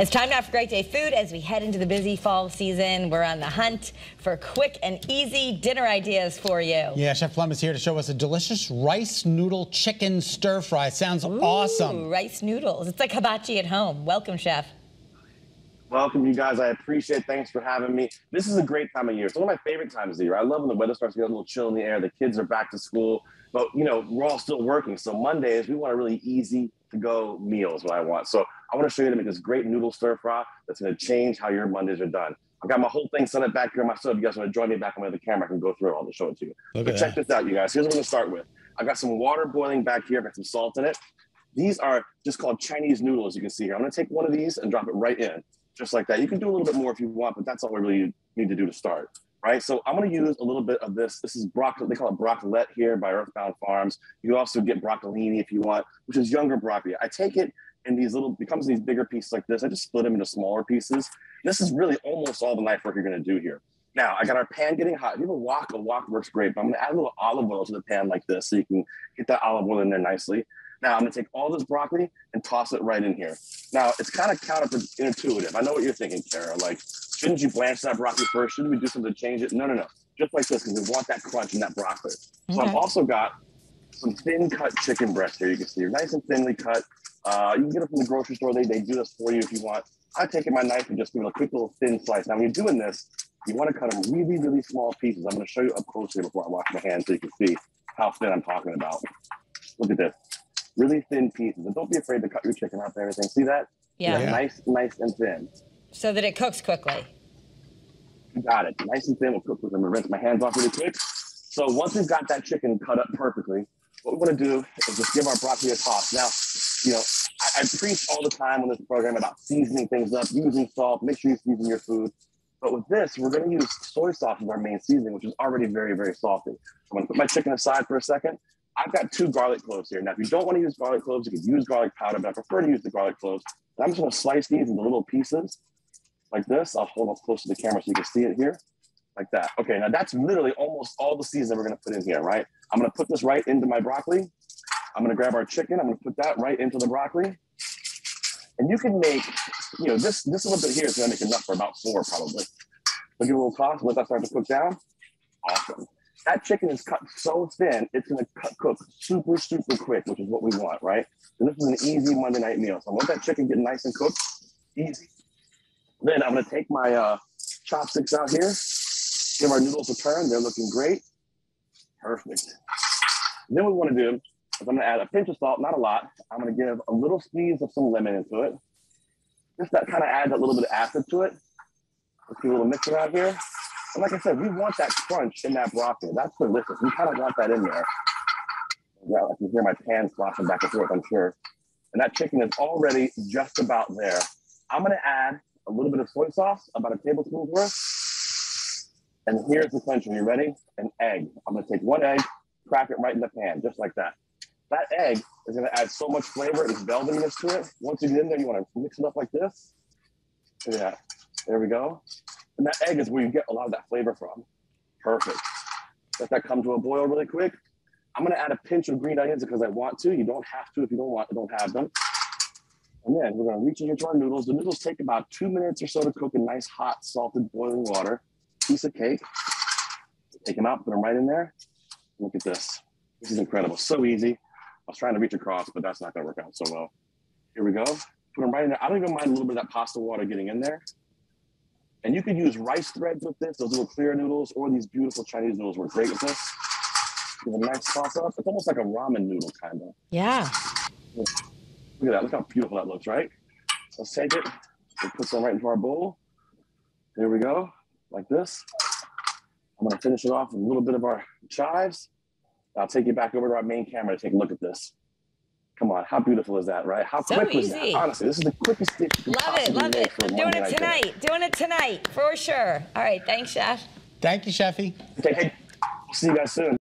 It's time now for Great Day Food as we head into the busy fall season. We're on the hunt for quick and easy dinner ideas for you. Yeah, Chef Plum is here to show us a delicious rice noodle chicken stir fry. Sounds Ooh, awesome. Rice noodles. It's like hibachi at home. Welcome, Chef. Welcome, you guys. I appreciate. Thanks for having me. This is a great time of year. It's one of my favorite times of the year. I love when the weather starts to get a little chill in the air. The kids are back to school, but you know we're all still working. So Mondays we want a really easy to go meals. What I want. So I want to show you to make this great noodle stir fry that's going to change how your Mondays are done. I've got my whole thing set up back here on my stove. If you guys want to join me back on the camera, I can go through it all to show it to you. Look but check this out, you guys. Here's what I'm going to start with. I've got some water boiling back here. I've got some salt in it. These are just called Chinese noodles, you can see here. I'm going to take one of these and drop it right in, just like that. You can do a little bit more if you want, but that's all we really need to do to start, right? So I'm going to use a little bit of this. This is broccoli. They call it broccolette here by Earthbound Farms. You also get broccolini if you want, which is younger broccoli. I take it in these little, becomes these bigger pieces like this. I just split them into smaller pieces. This is really almost all the knife work you're going to do here. Now I got our pan getting hot. If you have a wok, a wok works great, but I'm gonna add a little olive oil to the pan like this so you can get that olive oil in there nicely. Now I'm gonna take all this broccoli and toss it right in here. Now it's kind of counterintuitive. I know what you're thinking, Kara. Like, shouldn't you blanch that broccoli first? Shouldn't we do something to change it? No, no, no. Just like this, because we want that crunch in that broccoli. So I've also got some thin cut chicken breast here. You can see they're nice and thinly cut. Uh, you can get it from the grocery store. They, they do this for you if you want. I take it my knife and just give it a quick little thin slice. Now, when you're doing this, you want to cut them really, really small pieces. I'm going to show you up close here before I wash my hands so you can see how thin I'm talking about. Look at this. Really thin pieces. And don't be afraid to cut your chicken up and everything. See that? Yeah. Yeah. Nice, nice and thin. So that it cooks quickly. You got it. Nice and thin. We'll cook with them. I'm gonna rinse my hands off really quick. So once we've got that chicken cut up perfectly, what we're gonna do is just give our broccoli a toss. Now, you know, I, I preach all the time on this program about seasoning things up, using salt, make sure you season your food. But with this, we're gonna use soy sauce as our main seasoning, which is already very, very salty. I'm gonna put my chicken aside for a second. I've got two garlic cloves here. Now, if you don't want to use garlic cloves, you can use garlic powder, but I prefer to use the garlic cloves. And I'm just gonna slice these into little pieces like this. I'll hold up close to the camera so you can see it here, like that. Okay, now that's literally almost all the seasoning we're gonna put in here, right? I'm gonna put this right into my broccoli. I'm gonna grab our chicken. I'm gonna put that right into the broccoli. And you can make, you know, this this little bit here is gonna make enough for about four probably. So give it a little toss, let that start to cook down. Awesome. That chicken is cut so thin, it's gonna cut, cook super, super quick, which is what we want, right? And this is an easy Monday night meal. So I want that chicken get nice and cooked, easy. Then I'm gonna take my uh, chopsticks out here, give our noodles a turn. They're looking great. Perfect. Then what we wanna do is I'm gonna add a pinch of salt, not a lot. I'm gonna give a little squeeze of some lemon into it. Just that kind of adds a little bit of acid to it. Let's do a little mix around here. And like I said, we want that crunch in that broccoli. That's delicious. We kind of want that in there. Yeah, I can hear my pan sloshing back and forth, I'm sure. And that chicken is already just about there. I'm gonna add a little bit of soy sauce, about a tablespoon's worth. And here's the clincher. You ready? An egg. I'm gonna take one egg, crack it right in the pan, just like that. That egg is gonna add so much flavor and velvetiness to it. Once you get in there, you wanna mix it up like this. That. There we go. And that egg is where you get a lot of that flavor from. Perfect. Let that come to a boil really quick. I'm gonna add a pinch of green onions because I want to. You don't have to if you don't want, don't have them. And then we're gonna reach in here to our noodles. The noodles take about two minutes or so to cook in nice, hot, salted, boiling water. Piece of cake. Take them out, put them right in there. Look at this. This is incredible. So easy. I was trying to reach across, but that's not gonna work out so well. Here we go. Put them right in there. I don't even mind a little bit of that pasta water getting in there. And you could use rice threads with this, those little clear noodles, or these beautiful Chinese noodles work great with this. Give a nice toss up. It's almost like a ramen noodle kind of. Yeah. Look at that. Look how beautiful that looks, right? Let's take it and put some right into our bowl. There we go, like this. I'm gonna finish it off with a little bit of our chives. I'll take you back over to our main camera to take a look at this. Come on, how beautiful is that, right? How So quick was easy. that? Honestly, this is the quickest dish you can Love it. possibly Love make it. for a I'm doing it night dinner. tonight. Doing it tonight for sure. All right. Thanks, Chef. Thank you, Chefy. Okay, hey, see you guys soon.